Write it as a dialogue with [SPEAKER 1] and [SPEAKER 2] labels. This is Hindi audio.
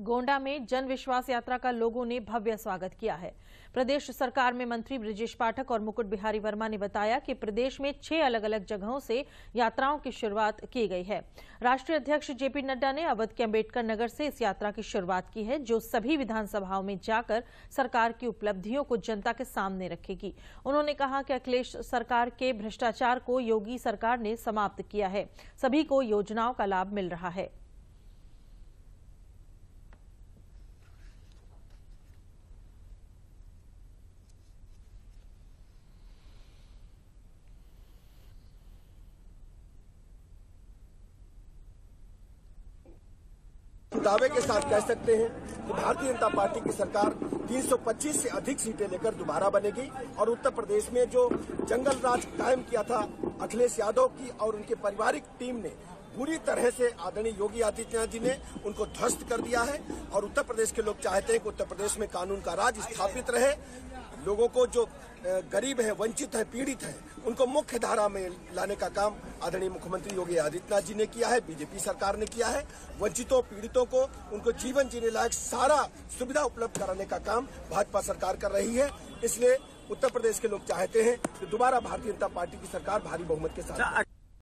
[SPEAKER 1] गोंडा में जन विश्वास यात्रा का लोगों ने भव्य स्वागत किया है। प्रदेश सरकार में मंत्री ब्रजेश पाठक और मुकुट बिहारी वर्मा ने बताया कि प्रदेश में छह अलग अलग जगहों से यात्राओं की शुरुआत की गई है। राष्ट्रीय अध्यक्ष जेपी नड्डा ने अवध के अंबेडकर नगर से इस यात्रा की शुरुआत की है, जो सभी विधानसभाओं में जाकर सरकार की उपलब्धियों को जनता के सामने रखेगी। उन्होंने कहा कि अखिलेश सरकार के भ्रष्टाचार को योगी सरकार ने समाप्त किया है। सभी को योजनाओं का लाभ मिल रहा है।
[SPEAKER 2] दावे के साथ कह सकते हैं कि भारतीय जनता पार्टी की सरकार 325 से अधिक सीटें लेकर दोबारा बनेगी और उत्तर प्रदेश में जो जंगल राज कायम किया था, अखिलेश यादव की और उनके पारिवारिक टीम ने पूरी तरह से आदरणीय योगी आदित्यनाथ जी ने उनको ध्वस्त कर दिया है और उत्तर प्रदेश के लोग चाहते हैं कि उत्तर प्रदेश में कानून का राज स्थापित रहे। लोगों को जो गरीब है वंचित है पीड़ित है उनको मुख्य धारा में लाने का काम आदरणीय मुख्यमंत्री योगी आदित्यनाथ जी ने किया है बीजेपी सरकार ने किया है। वंचितों पीड़ितों को उनको जीवन जीने लायक सारा सुविधा उपलब्ध कराने का काम भाजपा सरकार कर रही है। इसलिए उत्तर प्रदेश के लोग चाहते हैं कि दोबारा भारतीय जनता पार्टी की सरकार भारी बहुमत के साथ